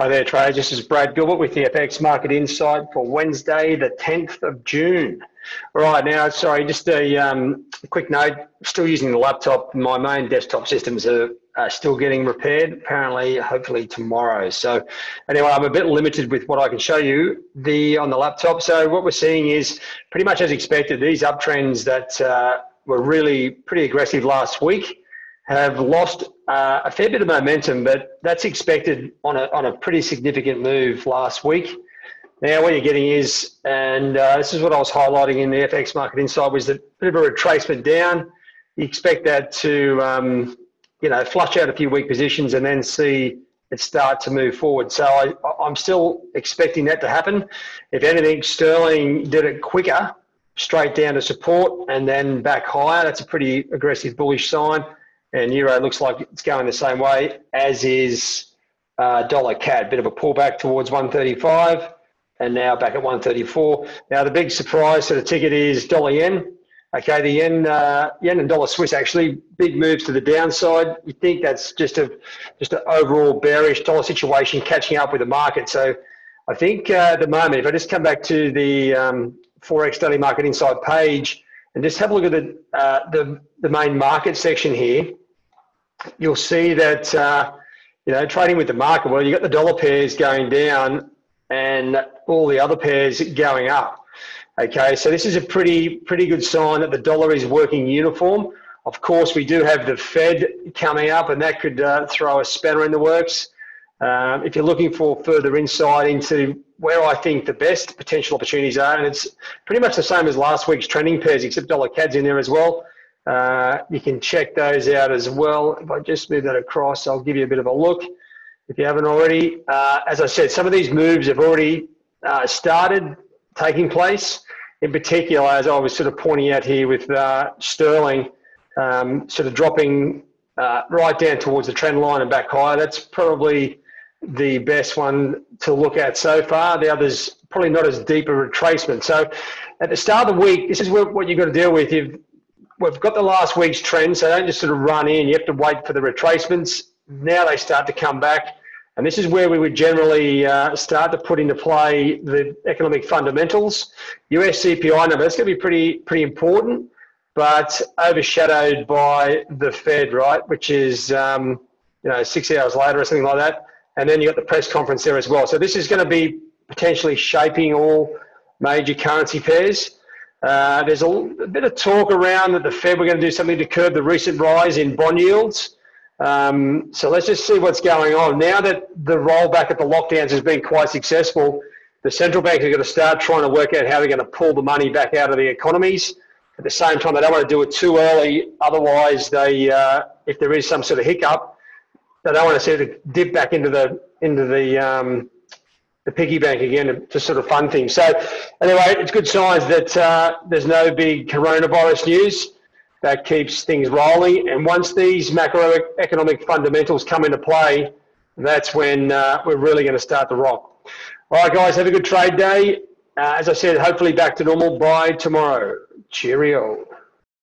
Hi there, traders. This is Brad Gilbert with the FX Market Insight for Wednesday, the 10th of June. All right, now, sorry, just a, um, quick note. Still using the laptop. My main desktop systems are, are, still getting repaired. Apparently, hopefully tomorrow. So, anyway, I'm a bit limited with what I can show you the on the laptop. So, what we're seeing is pretty much as expected. These uptrends that uh, were really pretty aggressive last week have lost uh, a fair bit of momentum, but that's expected on a, on a pretty significant move last week. Now, what you're getting is, and uh, this is what I was highlighting in the FX Market Insight, was a bit of a retracement down. You expect that to, um, you know, flush out a few weak positions and then see it start to move forward. So I, I'm still expecting that to happen. If anything, Sterling did it quicker, straight down to support and then back higher. That's a pretty aggressive bullish sign and euro looks like it's going the same way, as is uh, dollar CAD. Bit of a pullback towards 135, and now back at 134. Now the big surprise to the ticket is dollar yen. Okay, the yen, uh, yen and dollar Swiss actually big moves to the downside. You think that's just a just an overall bearish dollar situation catching up with the market. So I think uh, at the moment, if I just come back to the um, forex daily market insight page and just have a look at the uh, the, the main market section here, you'll see that uh, you know trading with the market. Well, you got the dollar pairs going down and all the other pairs going up. Okay, so this is a pretty pretty good sign that the dollar is working uniform. Of course, we do have the Fed coming up, and that could uh, throw a spanner in the works. Um, if you're looking for further insight into where I think the best potential opportunities are, and it's pretty much the same as last week's trending pairs, except dollar CAD's in there as well. Uh, you can check those out as well. If I just move that across, I'll give you a bit of a look if you haven't already. Uh, as I said, some of these moves have already uh, started taking place. In particular, as I was sort of pointing out here with uh, Sterling, um, sort of dropping uh, right down towards the trend line and back higher. That's probably the best one to look at so far. The others probably not as deep a retracement. So at the start of the week, this is what you've got to deal with. You've we've got the last week's trend, So don't just sort of run in. You have to wait for the retracements. Now they start to come back. And this is where we would generally uh, start to put into play the economic fundamentals. US CPI number, that's going to be pretty, pretty important, but overshadowed by the Fed, right, which is, um, you know, six hours later or something like that. And then you've got the press conference there as well. So this is going to be potentially shaping all major currency pairs. Uh, there's a, a, bit of talk around that the Fed were going to do something to curb the recent rise in bond yields. Um, so let's just see what's going on. Now that the rollback at the lockdowns has been quite successful, the central banks are going to start trying to work out how they're going to pull the money back out of the economies. At the same time, they don't want to do it too early. Otherwise, they, uh, if there is some sort of hiccup, they don't want to see it dip back into the into the um, the piggy bank again to, to, sort of fund things. So anyway, it's good signs that uh, there's no big coronavirus news that keeps things rolling. And once these macroeconomic fundamentals come into play, that's when uh, we're really going to start to rock. All right, guys, have a good trade day. Uh, as I said, hopefully back to normal by tomorrow. Cheerio.